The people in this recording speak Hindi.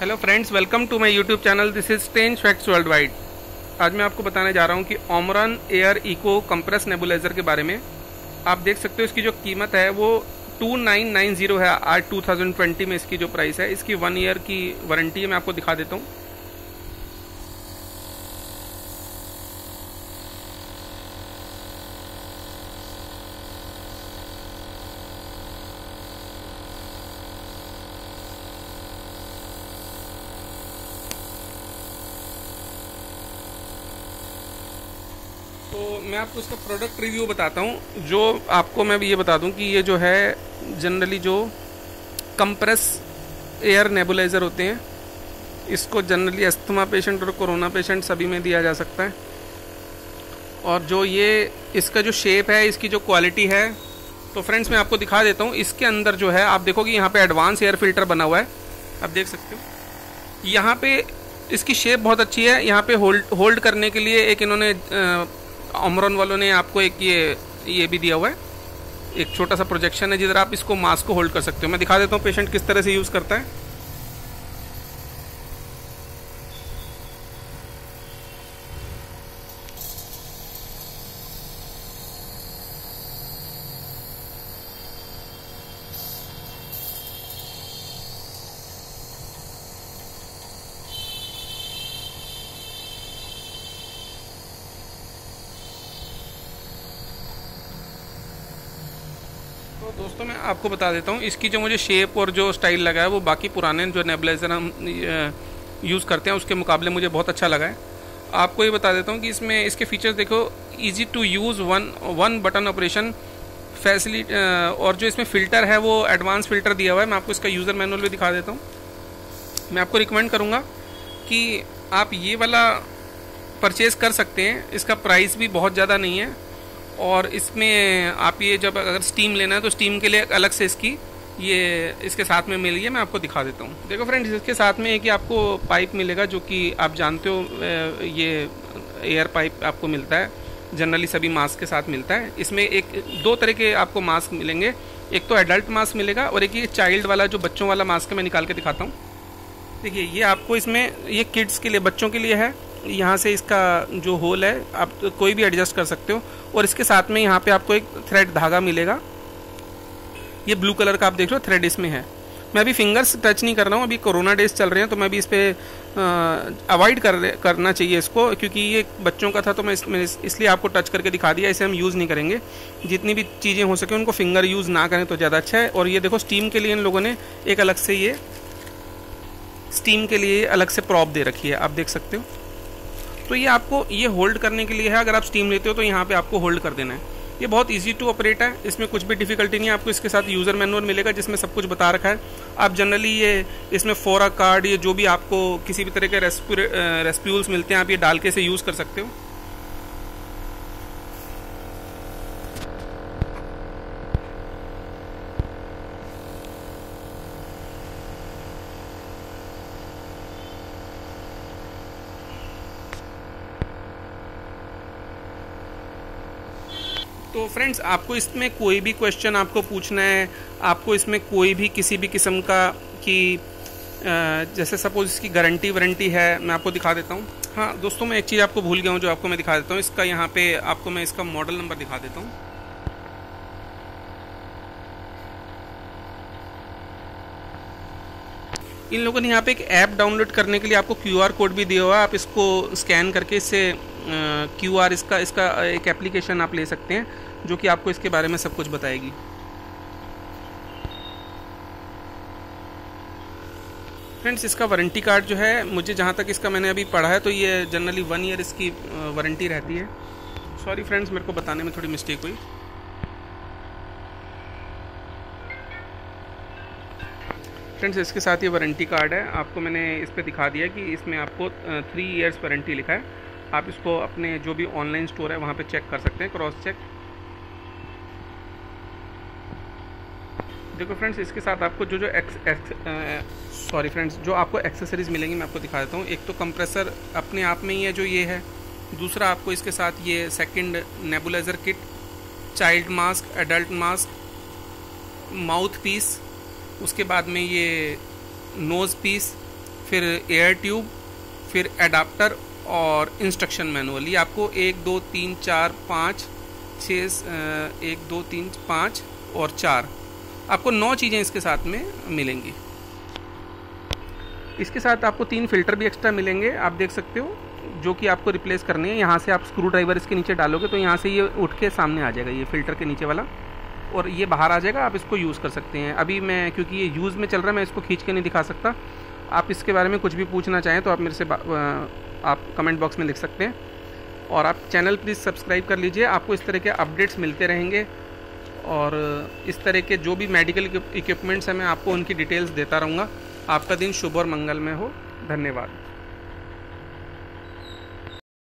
Hello friends welcome to my YouTube channel this is strange facts world wide आज मैं आपको बताने जा रहा हूँ कि Omron air eco compress nebuliser के बारे में। आप देख सकते हो इसकी जो कीमत है, वो 2990 है। आज 2020 में इसकी जो प्राइस है, इसकी वन ईयर की वारंटी है, मैं आपको दिखा देता हूँ। तो मैं आपको इसका प्रोडक्ट रिव्यू बताता हूँ, जो आपको मैं भी ये बता दूँ कि ये जो है जनरली जो कंप्रेस एयर नेबुलाइज़र होते हैं, इसको जनरली अस्थमा पेशेंट और कोरोना पेशेंट सभी में दिया जा सकता है। और जो ये, इसका जो शेप है, इसकी जो क्वालिटी है तो फ्रेंड्स मैं आपको दिखा देता हूँ, इसके अंदर जो है, आप देखोगे यहाँ पे एडवांस एयर फ़िल्टर बना हुआ है। आप देख सकते हो। यहाँ पे इसकी शेप बहुत अच्छी है। यहाँ पे होल्ड होल्ड करने के लिए एक इन्होंने अमरन वालों ने आपको एक ये ये भी दिया हुआ है। एक छोटा सा प्रोजेक्शन है, जिधर आप इसको मास्क को होल्ड कर सकते हो। मैं दिखा देता हूँ पेशेंट किस तरह से यूज़ करता है। तो दोस्तों मैं आपको बता देता हूँ, इसकी जो मुझे शेप और जो स्टाइल लगा है, वो बाकी पुराने जो नेबलाइजर हम यूज़ करते हैं, उसके मुकाबले मुझे बहुत अच्छा लगा है। आपको ये बता देता हूँ कि इसमें इसके फीचर्स देखो easy to use one one button operation facility और जो इसमें फ़िल्टर है, वो एडवांस फ़िल्टर दिया हुआ है। मैं आपको इसका यूज़र मैनुअल भी दिखा देता हूँ। मैं आपको रिकमेंड करूँगा कि आप ये वाला परचेज़ कर सकते हैं, इसका प्राइस भी बहुत ज़्यादा नहीं है। और इसमें आप ये जब अगर स्टीम लेना है तो स्टीम के लिए अलग से इसकी ये इसके साथ में मिली है मैं आपको दिखा देता हूँ। देखो फ्रेंड्स इसके साथ में एक ही आपको पाइप मिलेगा, जो कि आप जानते हो ये एयर पाइप आपको मिलता है। जनरली सभी मास्क के साथ मिलता है। इसमें एक, दो तरह के आपको मास्क मिलेंगे। एक तो एडल्ट मास्क मिलेगा और एक ये चाइल्ड वाला, जो बच्चों वाला मास्क है, मैं निकाल के दिखाता हूँ। देखिए, ये आपको इसमें, ये किड्स के लिए, बच्चों के लिए है। यहाँ से इसका जो होल है आप तो कोई भी एडजस्ट कर सकते हो। और इसके साथ में यहाँ पे आपको एक थ्रेड धागा मिलेगा। ये ब्लू कलर का आप देख रहे हो थ्रेड इसमें है। मैं अभी फिंगर्स टच नहीं कर रहा हूँ अभी कोरोना डेज़ चल रहे हैं तो मैं भी इस पर अवॉइड कर करना चाहिए इसको क्योंकि ये बच्चों का था तो मैं इसलिए इस, आपको टच करके दिखा दिया इसे हम यूज़ नहीं करेंगे। जितनी भी चीज़ें हो सके उनको फिंगर यूज़ ना करें तो ज़्यादा अच्छा है। और ये देखो स्टीम के लिए इन लोगों ने एक अलग से ये स्टीम के लिए अलग से प्रॉप दे रखी है आप देख सकते हो। तो ये आपको ये होल्ड करने के लिए है। अगर आप स्टीम लेते हो तो यहाँ पे आपको होल्ड कर देना है। ये बहुत इजी टू ऑपरेट है। इसमें कुछ भी डिफिकल्टी नहीं है। आपको इसके साथ यूज़र मैनुअल मिलेगा जिसमें सब कुछ बता रखा है। आप जनरली ये इसमें फोरा कार्ड ये जो भी आपको किसी भी तरह के रेस्प्यूल्स मिलते हैं, आप ये डाल के इसे यूज़ कर सकते हो। तो फ्रेंड्स आपको इसमें कोई भी क्वेश्चन आपको पूछना है, आपको इसमें कोई भी किसी भी किस्म का कि जैसे सपोज़ इसकी गारंटी वारंटी है, मैं आपको दिखा देता हूँ। हाँ दोस्तों, मैं एक चीज़ आपको भूल गया हूँ जो आपको मैं दिखा देता हूँ। इसका यहाँ पे आपको मैं इसका मॉडल नंबर दिखा देता हूँ। इन लोगों ने यहाँ पे एक ऐप डाउनलोड करने के लिए आपको क्यू आर कोड भी दिया हुआ है। आप इसको स्कैन करके इससे क्यू आर इसका इसका एक एप्लीकेशन आप ले सकते हैं। जो कि आपको इसके बारे में सब कुछ बताएगी। फ्रेंड्स इसका वारंटी कार्ड जो है, मुझे जहाँ तक इसका मैंने अभी पढ़ा है तो ये जनरली वन ईयर इसकी वारंटी रहती है। सॉरी फ्रेंड्स मेरे को बताने में थोड़ी मिस्टेक हुई। फ्रेंड्स इसके साथ ये वारंटी कार्ड है। आपको मैंने इस पर दिखा दिया कि इसमें आपको थ्री इयर्स वारंटी लिखा है। आप इसको अपने जो भी ऑनलाइन स्टोर है, वहाँ पे चेक कर सकते हैं क्रॉस चेक देखो फ्रेंड्स इसके साथ आपको जो जो सॉरी फ्रेंड्स जो आपको एक्सेसरीज़ मिलेंगी, मैं आपको दिखा देता हूँ। एक तो कंप्रेसर अपने आप में ही है जो ये है। दूसरा आपको इसके साथ ये second nebuliser kit child mask adult mask mouth piece उसके बाद में ये नोज़ पीस फिर एयर ट्यूब फिर एडाप्टर और इंस्ट्रक्शन मैनुअल ये आपको एक, दो, तीन, चार, पाँच छः एक, दो, तीन, पाँच और चार आपको नौ चीज़ें इसके साथ में मिलेंगी। इसके साथ आपको तीन फ़िल्टर भी एक्स्ट्रा मिलेंगे। आप देख सकते हो, जो कि आपको रिप्लेस करनी है। यहाँ से आप स्क्रू ड्राइवर इसके नीचे डालोगे तो यहाँ से ये उठ के सामने आ जाएगा, ये फ़िल्टर के नीचे वाला। और ये बाहर आ जाएगा, आप इसको यूज़ कर सकते हैं। अभी मैं, क्योंकि ये यूज़ में चल रहा है, मैं इसको खींच के नहीं दिखा सकता। आप इसके बारे में कुछ भी पूछना चाहें तो आप मेरे से आप कमेंट बॉक्स में लिख सकते हैं। और आप चैनल प्लीज़ सब्सक्राइब कर लीजिए। आपको इस तरह के अपडेट्स मिलते रहेंगे। और इस तरह के जो भी मेडिकल इक्विपमेंट्स हैं, मैं आपको उनकी डिटेल्स देता रहूँगा। आपका दिन शुभ और मंगलमय हो। धन्यवाद।